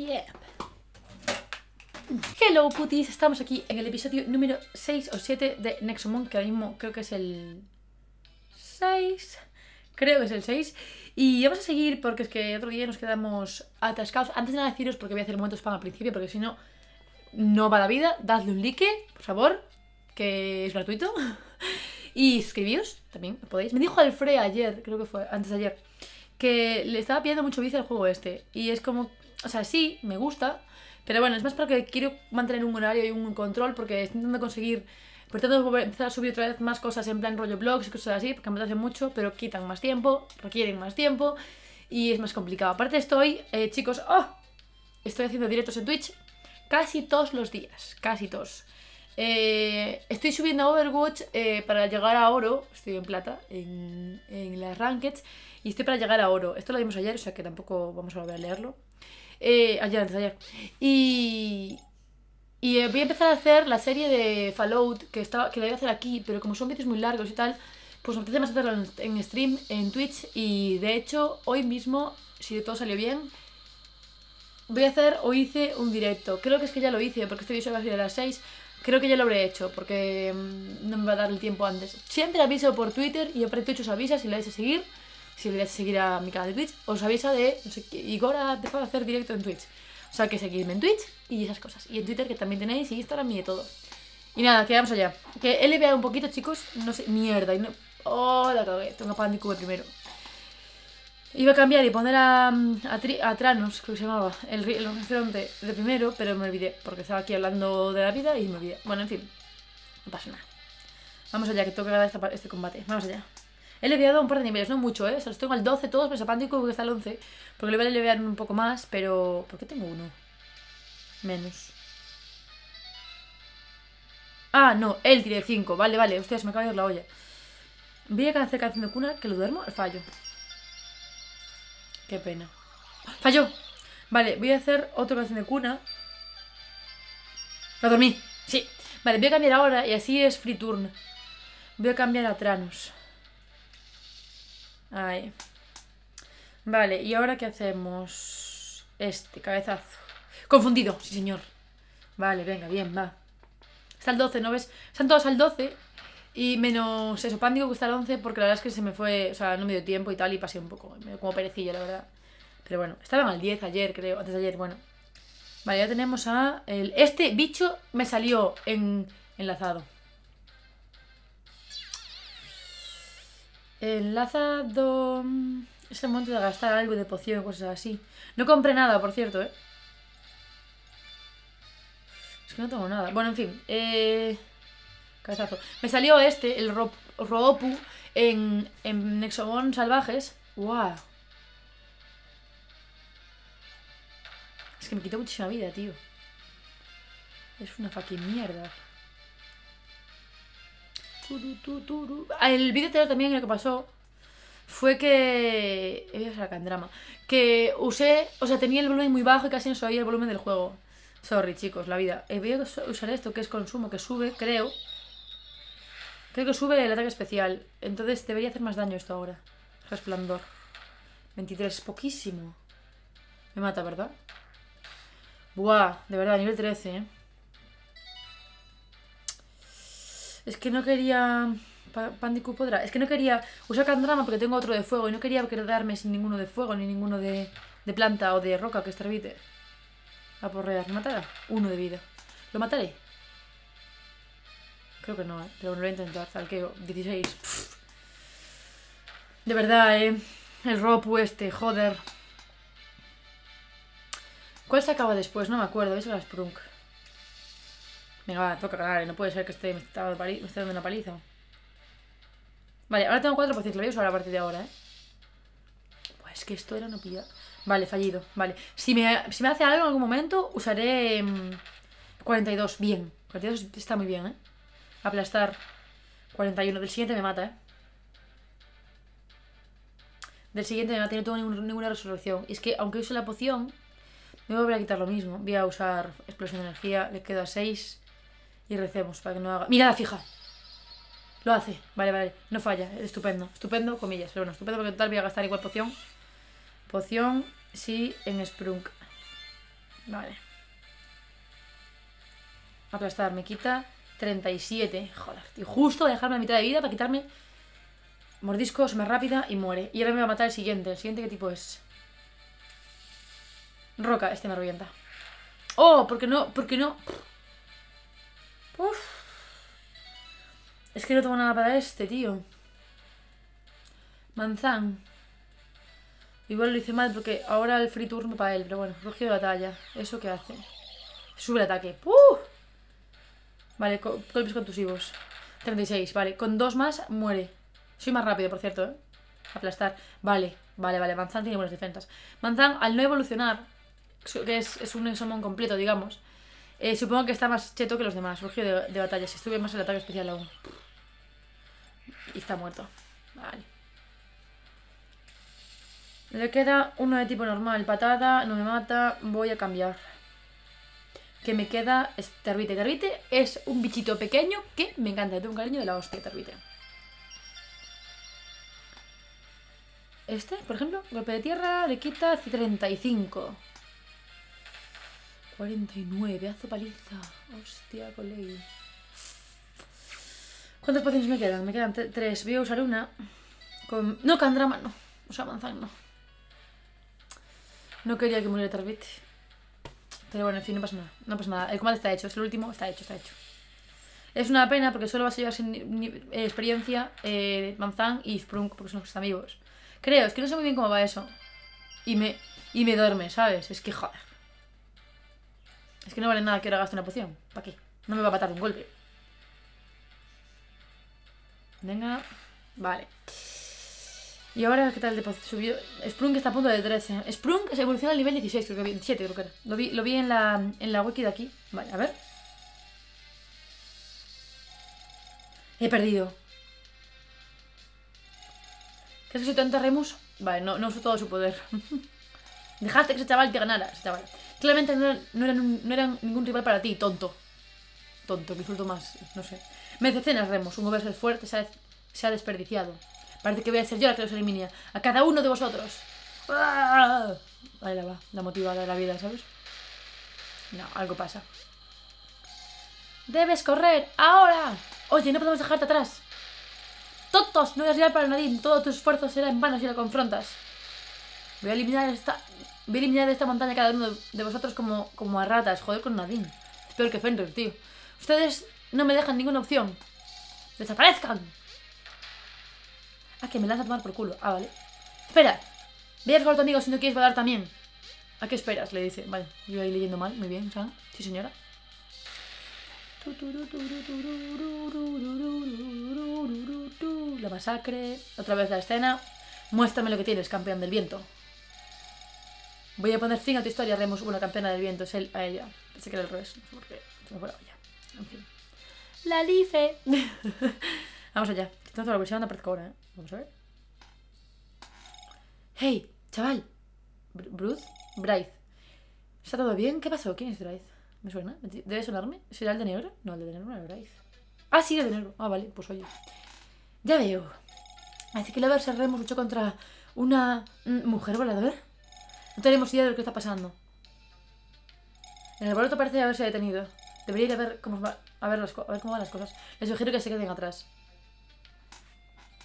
Yeah. Hello putis, estamos aquí en el episodio número 6 o 7 de Nexomon, que ahora mismo creo que es el 6. Creo que es el 6. Y vamos a seguir porque es que otro día nos quedamos atascados. Antes de nada deciros porque voy a hacer un momento spam al principio, porque si no, no va la vida. Dadle un like, por favor, que es gratuito. Y suscribíos también, podéis. Me dijo Alfred ayer, creo que fue antes de ayer, que le estaba pidiendo mucho vicio al juego este. Y es como, o sea, sí, me gusta, pero bueno, es más porque quiero mantener un horario y un control porque estoy intentando conseguir, por tanto, empezar a subir otra vez más cosas en plan rollo blogs y cosas así, porque me hace mucho, pero quitan más tiempo, requieren más tiempo y es más complicado. Aparte estoy, eh, chicos, ¡oh! Estoy haciendo directos en Twitch casi todos los días, casi todos. Eh, estoy subiendo a Overwatch eh, para llegar a oro. Estoy en plata en, en las rankeds. Y estoy para llegar a oro. Esto lo vimos ayer, o sea que tampoco vamos a volver a leerlo. Eh, ayer, antes ayer. Y, y voy a empezar a hacer la serie de Fallout que, estaba, que la a hacer aquí, pero como son vídeos muy largos y tal, pues me apetece más hacerlo en, stream, en Twitch. Y de hecho, hoy mismo, si todo salió bien, voy a hacer o hice un directo. Creo que es que ya lo hice, porque este vídeo va a ser a las 6. Creo que ya lo habré hecho, porque mm, no me va a dar el tiempo antes. Siempre aviso por Twitter y Twitch os avisa si le dais a seguir. Si a seguir a mi canal de Twitch, os avisa de, no sé qué, Igor ha empezado a hacer directo en Twitch. O sea, que seguidme en Twitch y esas cosas. Y en Twitter que también tenéis y Instagram y de todo. Y nada, que vamos allá. Que he leveado un poquito, chicos. No sé, mierda. Y no... Oh, la cagué. Tengo pan de cubo primero. Iba a cambiar y poner a, a, Tranos, creo que se llamaba, el, el rinoceronte de primero, pero me olvidé, porque estaba aquí hablando de la vida y me olvidé. Bueno, en fin, no pasa nada. Vamos allá, que tengo que ganar este combate. Vamos allá. He leveado un par de niveles, no mucho, ¿eh? O sea, los tengo al 12 todos, pero Sapántico que está al 11, porque le voy a levear un poco más, pero... ¿Por qué tengo uno? Menos. Ah, no, él tiene 5, vale, vale, ustedes me acaba de ir la olla. Voy a hacer canción de cuna, que lo duermo, fallo. Qué pena. ¡Falló! Vale, voy a hacer otra canción de cuna. ¡La dormí! Sí. Vale, voy a cambiar ahora y así es free turn. Voy a cambiar a Tranos. Ahí. Vale, ¿y ahora qué hacemos? Este, cabezazo. Confundido, sí señor. Vale, venga, bien, va. Está el 12, ¿no ves? Están todos al 12 y menos eso, Pándico que está al 11 porque la verdad es que se me fue, o sea, no me dio tiempo y tal y pasé un poco, como perecilla, la verdad. Pero bueno, estaban al 10 ayer, creo, antes de ayer, bueno. Vale, ya tenemos a... El... Este bicho me salió en... enlazado. Enlazado... Es el momento de gastar algo de poción, cosas así. No compré nada, por cierto, ¿eh? Es que no tengo nada. Bueno, en fin. Eh... Cabezazo. Me salió este, el Ro Roopu, en, en Nexomon Salvajes. ¡Wow! Es que me quitó muchísima vida, tío. Es una fucking mierda. El vídeo anterior también lo que pasó fue que. Voy a sacar drama. Que usé. O sea, tenía el volumen muy bajo y casi no se el volumen del juego. Sorry, chicos, la vida. Voy a us- usar esto que es consumo, que sube, creo. Creo que sube el ataque especial. Entonces debería hacer más daño esto ahora. Resplandor. 23, es poquísimo. Me mata, ¿verdad? Buah, de verdad, nivel 13, ¿eh? Es que no quería... Pa- Pandicu podrá. Es que no quería usar Candrama porque tengo otro de fuego y no quería quedarme sin ninguno de fuego ni ninguno de, de planta o de roca que estrevite. A porrear. ¿Me matará? Uno de vida. ¿Lo mataré? Creo que no, ¿eh? Pero lo voy a intentar. Talqueo. 16. Pff. De verdad, ¿eh? El Ropu este, joder. ¿Cuál se acaba después? No me acuerdo. Es la Sprunk. Venga, va, toca ganar. ¿eh? No puede ser que esté, me, esté dando una paliza. Vale, ahora tengo 4 pociones. Lo voy a usar a partir de ahora, ¿eh? Pues que esto era no pillar. Vale, fallido. Vale. Si me, si me hace algo en algún momento, usaré mm, 42. Bien. 42 está muy bien, ¿eh? Aplastar. 41. Del siguiente me mata, ¿eh? Del siguiente me mata no tengo ningún- ninguna resurrección. Y es que, aunque use la poción, me voy a volver a quitar lo mismo. Voy a usar explosión de energía. Le quedo a 6. Y recemos para que no haga... ¡Mirada fija! Lo hace. Vale, vale. No falla. Estupendo. Estupendo, comillas. Pero bueno, estupendo porque total voy a gastar igual poción. Poción, sí, en Sprunk. Vale. Aplastar, me quita 37. Joder, tío. Justo dejarme a mitad de vida para quitarme mordiscos más rápida y muere. Y ahora me va a matar el siguiente. ¿El siguiente qué tipo es? Roca, este me revienta. ¡Oh! ¿Por qué no? ¿Por qué no? Uf. Es que no tengo nada para este, tío. Manzán. Igual lo hice mal porque ahora el free turno para él. Pero bueno, rugio de batalla. ¿Eso qué hace? Sube el ataque. Vale, golpes contusivos. 36, vale. Con dos más, muere. Soy más rápido, por cierto, ¿eh? Aplastar. Vale, vale, vale. Manzán tiene buenas defensas. Manzán, al no evolucionar, que es, un exomon completo, digamos, eh, supongo que está más cheto que los demás. Rugio de, de batalla. Si estuve más el ataque especial aún. Y está muerto. Vale. Le queda uno de tipo normal. Patada, no me mata. Voy a cambiar. Que me queda es Terbite. Terbite es un bichito pequeño que me encanta. Tengo un cariño de la hostia, Terbite. Este, por ejemplo, golpe de tierra le quita 35. 49, hazo paliza. Hostia, colegio. ¿Cuántas pociones me quedan? Me quedan tres. Voy a usar una. No, Candrama no. O sea, manzana no. No quería que muriera Tarbit. Pero bueno, en fin, no pasa nada. No pasa nada. El combate está hecho. Es el último. Está hecho, está hecho. Es una pena porque solo vas a llevar sin eh, experiencia eh, Manzan y Sprunk porque son los amigos. Creo, es que no sé muy bien cómo va eso. Y me, y me duerme, ¿sabes? Es que joder. Es que no vale nada que ahora gaste una poción. ¿Para qué? No me va a matar un golpe. Venga. Vale. Y ahora, ¿qué tal de Subió. Sprung está a punto de 13. Sprung se evoluciona al nivel 16, creo que 17, creo que era. Lo vi, lo vi en, la, en la wiki de aquí. Vale, a ver. He perdido. ¿Crees que soy tonta, Remus? Vale, no, no uso todo su poder. Dejaste que ese chaval te ganara, ese chaval. Claramente no, eran, ningún rival para ti, tonto. Tonto, que insulto más, no sé. Me decepcionas, Remus. Un ser fuerte se ha, se ha desperdiciado. Parece que voy a ser yo la que los elimine. A cada uno de vosotros. ¡Ah! Ahí la va, la motivada de la vida, ¿sabes? No, algo pasa. ¡Debes correr! ¡Ahora! Oye, no podemos dejarte atrás. ¡Tontos! No voy a para nadie. Todo tu esfuerzo será en vano si la confrontas. Voy a eliminar esta... A eliminar de esta montaña cada uno de vosotros como, como a ratas. Joder con Nadine. Es peor que Fenrir, tío. Ustedes no me dejan ninguna opción. ¡Desaparezcan! Ah, que me lanza a tomar por culo. Ah, vale. Espera. Ve a jugar tu amigo si no quieres volar también. ¿A qué esperas? Le dice. Vale, yo ahí leyendo mal. Muy bien, ¿sabes? Sí, señora. La masacre. Otra vez la escena. Muéstrame lo que tienes, campeón del viento. Voy a poner fin a tu historia, Remus, una campeona del viento. Es él a ella. Pensé que era el revés. No sé por qué. Se me fue la En fin. La Life. Vamos allá. Tengo la versión, no aparezco ahora, ¿eh? Vamos a ver. ¡Hey! ¡Chaval! ¿Bruce? Bryce. ¿Está todo bien? ¿Qué pasó? ¿Quién es Bryce? ¿Me suena? ¿Debe sonarme? ¿Será el de negro? No, el de negro no era Bryce. Ah, sí, el de negro. Ah, vale, pues oye. Ya veo. Así que Lover Remos luchó contra una mujer voladora. No tenemos idea de lo que está pasando. El alboroto parece haberse detenido. Debería ir a ver cómo, va, a ver, cómo van las cosas. Les sugiero que se queden atrás.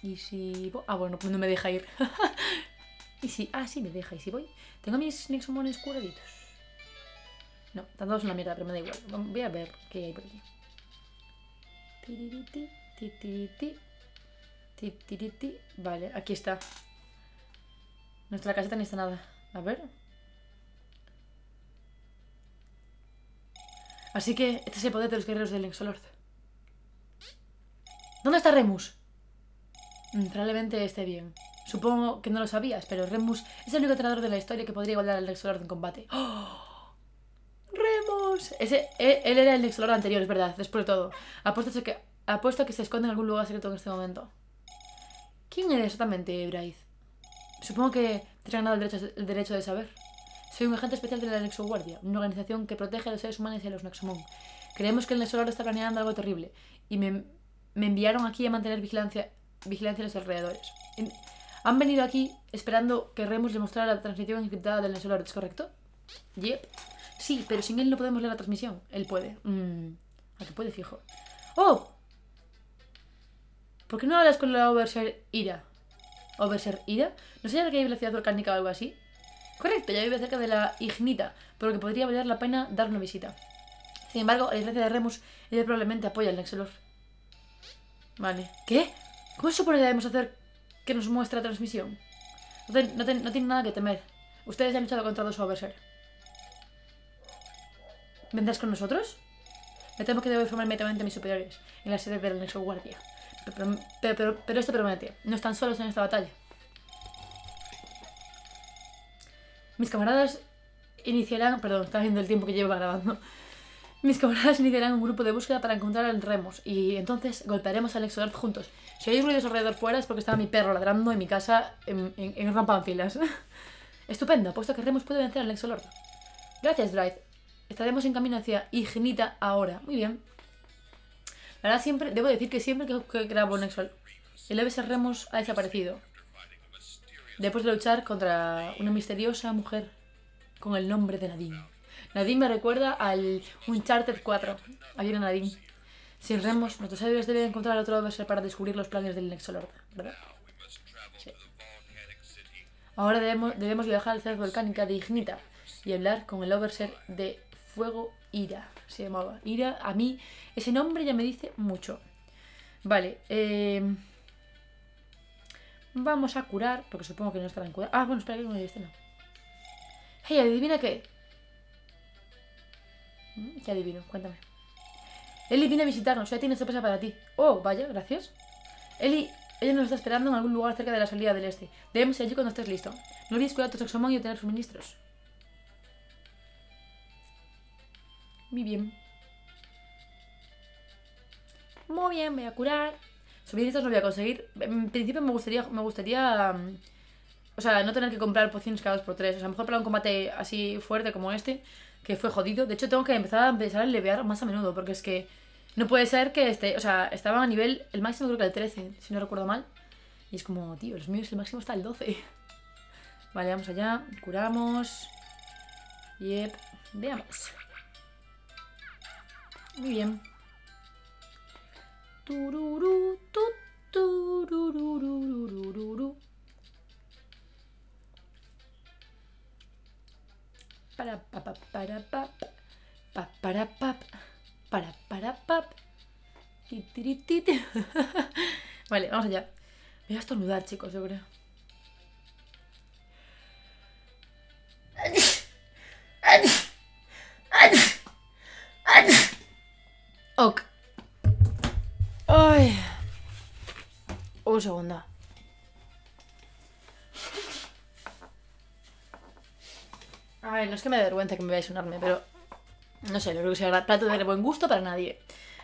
Y si... Ah, bueno, pues no me deja ir. y si... Ah, sí, me deja. ¿Y si voy? Tengo mis Nexomones curaditos. No, están todos una mierda, pero me da igual. Voy a ver qué hay por aquí. Vale, aquí está. Nuestra caseta ni está nada. A ver. Así que este es el poder de los guerreros del Exolord. ¿Dónde está Remus? Mm, probablemente esté bien. Supongo que no lo sabías, pero Remus es el único entrenador de la historia que podría igualar al Exolord en combate. ¡Oh! ¡Remus! Ese, e, él, era el Exolord anterior, es verdad, después de todo. Apuesto a que, apuesto que se esconde en algún lugar secreto en este momento. ¿Quién eres exactamente, Bryce? Supongo que te ganado el derecho, el derecho de saber. Soy un agente especial de la Nexoguardia, una organización que protege a los seres humanos y a los Nexomon. Creemos que el Nexolord está planeando algo terrible y me, me enviaron aquí a mantener vigilancia vigilancia en los alrededores. Han venido aquí esperando que Remus le mostrara la transmisión encriptada del Nesolord, ¿es correcto? Yep. Sí, pero sin él no podemos leer la transmisión. Él puede. Mm, ¿A qué puede, fijo? ¡Oh! ¿Por qué no hablas con la Overser Ira? ¿Overser Ira? ¿No sería que hay velocidad volcánica o algo así? Correcto, ya vive cerca de la Ignita, por lo que podría valer la pena dar una visita. Sin embargo, a diferencia de Remus, ella probablemente apoya el Nexelor. Vale. ¿Qué? ¿Cómo supone que debemos hacer que nos muestre la transmisión? No, tiene nada que temer. Ustedes han luchado contra dos Overser. ¿Vendrás con nosotros? Me temo que debo informar inmediatamente a mis superiores en la sede del Nexo Guardia. Pero, esto promete. No están solos en esta batalla. Mis camaradas iniciarán... Perdón, está viendo el tiempo que llevo grabando. Mis camaradas iniciarán un grupo de búsqueda para encontrar al Remus y entonces golpearemos al Exodart juntos. Si hay ruidos alrededor fuera es porque estaba mi perro ladrando en mi casa en, en, en filas. Estupendo, puesto que Remus puede vencer al Exolord. Gracias, Drive. Estaremos en camino hacia Ignita ahora. Muy bien. La verdad, siempre, debo decir que siempre que, grabo un Exol, el EBS Remus ha desaparecido. Después de luchar contra una misteriosa mujer con el nombre de Nadine. Nadine me recuerda al Uncharted 4. Había una Nadine. Sin Remus, nuestros héroes deben encontrar otro EBS para descubrir los planes del Nexolord, ¿verdad? Sí. Ahora debemos, debemos viajar al ciudad volcánica de Ignita y hablar con el Overser de Fuego Ira, se llamaba. Ira, a mí, ese nombre ya me dice mucho. Vale, eh, vamos a curar, porque supongo que no estará en curar. Ah, bueno, espera que no este no. Hey, adivina qué. Mm, ¿Qué adivino? Cuéntame. Eli viene a visitarnos, ya tiene sorpresa para ti. Oh, vaya, gracias. Eli, ella nos está esperando en algún lugar cerca de la salida del este. Debemos ir allí cuando estés listo. No olvides cuidar tu sexomón y obtener suministros. Muy bien. Muy bien, voy a curar. Suministros no voy a conseguir. En principio me gustaría, me gustaría... Mm, o sea, no tener que comprar pociones cada 2x3. O sea, mejor para un combate así fuerte como este, que fue jodido. De hecho, tengo que empezar a empezar a levear más a menudo, porque es que no puede ser que esté... O sea, estaba a nivel... El máximo creo que el 13, si no recuerdo mal. Y es como, tío, los míos el máximo está el 12. Vale, vamos allá. Curamos. Yep. Veamos. Muy bien. Tururú, tu, tururururururu. Para pa pa para pa pa para pa para para pap. Vale, vamos allá. Voy a estornudar, chicos, yo. Un segundo. A ver, no es que me dé vergüenza que me veáis sonarme, pero... No sé, no creo que sea plato de buen gusto para nadie.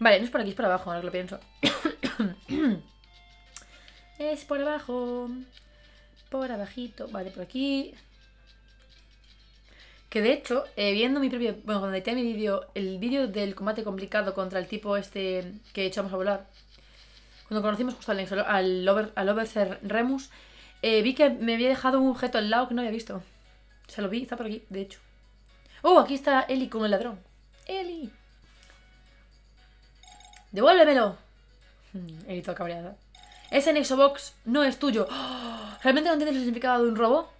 Vale, no es por aquí, es por abajo, ahora que lo pienso. es por abajo. Por abajito. Vale, por aquí. Que de hecho, eh, viendo mi propio. Bueno, cuando edité mi vídeo, el vídeo del combate complicado contra el tipo este que echamos a volar. Cuando conocimos justo al, al, over, al Remus, eh, vi que me había dejado un objeto al lado que no había visto. Se lo vi, está por aquí, de hecho. ¡Oh! Aquí está Eli con el ladrón. ¡Eli! ¡Devuélvemelo! Eli toda cabreada. Ese Nexobox no es tuyo. ¿Realmente no entiendes el significado de un robo?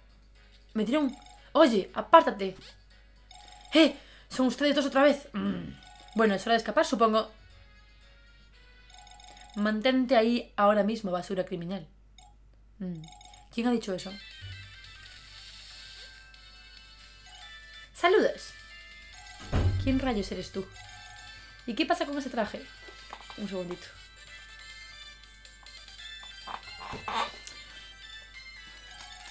Me tiró un Oye, apártate. ¡Eh! ¿Son ustedes dos otra vez? Mm. Bueno, es hora de escapar, supongo. Mantente ahí ahora mismo, basura criminal. Mm. ¿Quién ha dicho eso? ¡Saludos! ¿Quién rayos eres tú? ¿Y qué pasa con ese traje? Un segundito.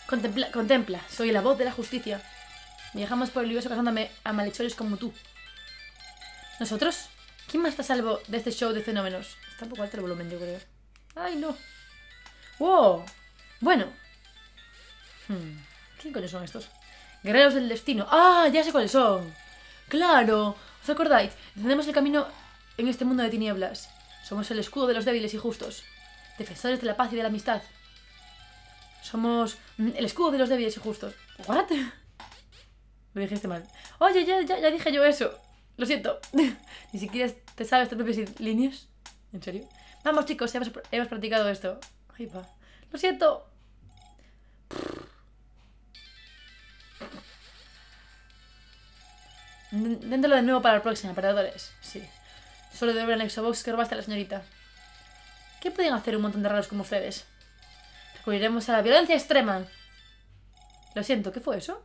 Contempla, contempla, soy la voz de la justicia. Viajamos por el universo cazándome a malhechores como tú. ¿Nosotros? ¿Quién más está salvo de este show de fenómenos? Está un poco alto el volumen, yo creo. ¡Ay, no! ¡Wow! Bueno. Hmm. ¿Quién coño son estos? Guerreros del destino. ¡Ah! Ya sé cuáles son. ¡Claro! ¿Os acordáis? Encendemos el camino en este mundo de tinieblas. Somos el escudo de los débiles y justos. Defensores de la paz y de la amistad. Somos mm, el escudo de los débiles y justos. ¿What? Lo dijiste mal. Oye, ya, ya, ya dije yo eso. Lo siento. Ni siquiera te sabes tus propias líneas. ¿En serio? Vamos, chicos, hemos, hemos practicado esto. Ahí va. Lo siento. Déntelo de nuevo para la próxima, perdedores. Sí. Solo de ver el Exobox que robaste a la señorita. ¿Qué pueden hacer un montón de raros como ustedes? Recurriremos a la violencia extrema. Lo siento, ¿qué fue eso?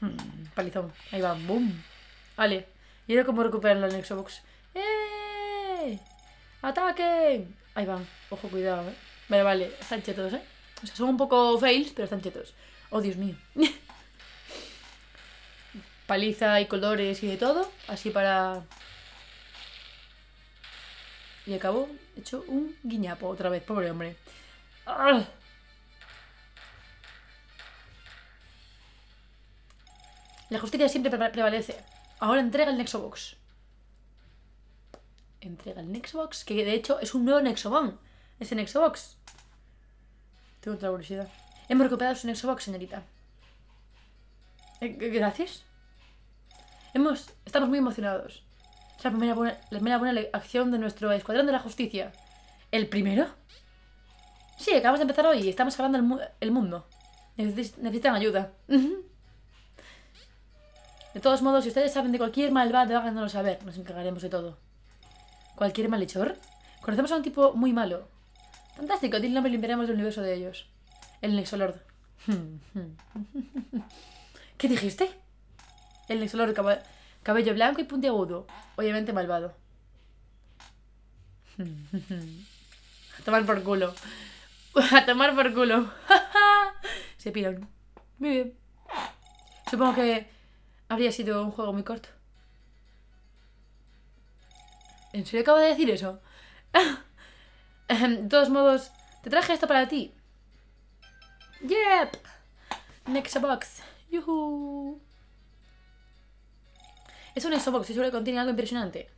Hmm, palizón. Ahí va, boom. Vale. Y ahora cómo recuperan el Exobox. ¡Eh! ¡Ataquen! Ahí van. Ojo, cuidado, ¿eh? Vale, vale. Están chetos, ¿eh? O sea, son un poco fails, pero están chetos. Oh, Dios mío. Paliza y colores y de todo. Así para... Y acabo hecho un guiñapo otra vez, pobre hombre. ¡Ah! La justicia siempre prevalece. Ahora entrega el Nexobox. Entrega el Nexobox, que de hecho es un nuevo Nexobon. Ese Nexobox. Tengo otra curiosidad. Hemos recuperado su Nexobox, señorita. Eh, gracias. Hemos, estamos muy emocionados. Es la primera, buena, la primera buena acción de nuestro Escuadrón de la Justicia. ¿El primero? Sí, acabamos de empezar hoy estamos salvando el, el mundo. necesitan ayuda. De todos modos, si ustedes saben de cualquier malvado, háganoslo saber. Nos encargaremos de todo. ¿Cualquier malhechor? Conocemos a un tipo muy malo. Fantástico, di el nombre y limpiaremos el universo de ellos. El Nexolord. ¿Qué dijiste? El Nexolord, cabello blanco y puntiagudo. Obviamente malvado. A tomar por culo. A tomar por culo. Se piran. Muy bien. Supongo que Habría sido un juego muy corto. ¿En serio acabo de decir eso? de todos modos, te traje esto para ti. Yep. Next box. Yuhu. Es un exobox y seguro que contiene algo impresionante.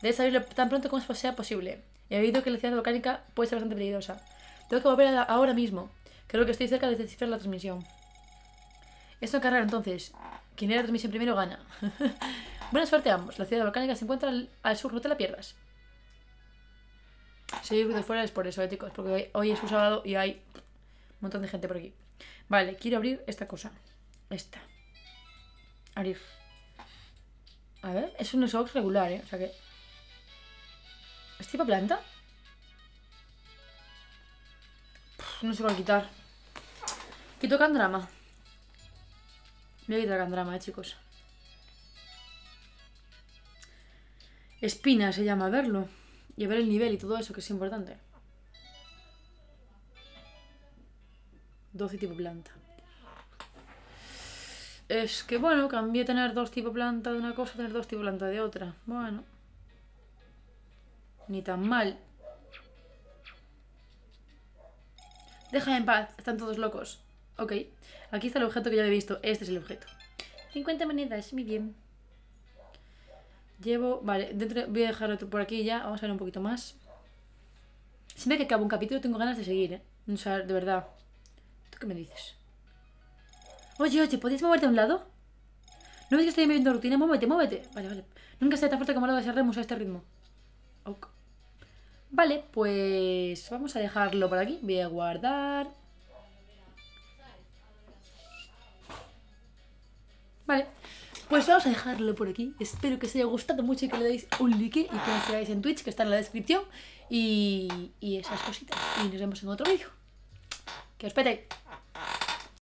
Debes abrirlo tan pronto como sea posible. He oído que la ciudad volcánica puede ser bastante peligrosa. Tengo que volver ahora mismo. Creo que estoy cerca de descifrar la transmisión. Esto en carrera entonces. Quien era la transmisión primero gana. Buena suerte a ambos. La ciudad volcánica se encuentra al, sur, no te la pierdas. Hay de fuera es por eso, eh, chicos, porque hoy, es un sábado y hay un montón de gente por aquí. Vale, quiero abrir esta cosa. Esta. Abrir. A ver, es un Sox regular, ¿eh? O sea que... ¿Es tipo planta? no sé cuál quitar. Quito drama voy a quitar Candrama, eh, chicos. Espina se llama, verlo. Y ver el nivel y todo eso, que es importante. 12 tipo planta. Es que bueno, cambié tener dos tipo planta de una cosa tener dos tipo planta de otra. Bueno. Ni tan mal. Déjame en paz, están todos locos. Ok. Aquí está el objeto que ya he visto. Este es el objeto. 50 monedas, muy bien. Llevo... Vale, dentro voy a dejarlo por aquí ya. Vamos a ver un poquito más. Siempre que acabo un capítulo tengo ganas de seguir, ¿eh? O sea, de verdad. ¿Tú qué me dices? Oye, oye, ¿podéis moverte a un lado? ¿No ves que estoy viendo rutina? Muévete, muévete. Vale, vale. Nunca está tan fuerte como lo de a este ritmo. Vale, pues vamos a dejarlo por aquí. Voy a guardar. Vale, pues vamos a dejarlo por aquí. Espero que os haya gustado mucho y que le deis un like y que nos sigáis en Twitch, que está en la descripción. Y, y esas cositas. Y nos vemos en otro vídeo. Que os pete.